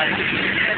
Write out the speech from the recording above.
Bye.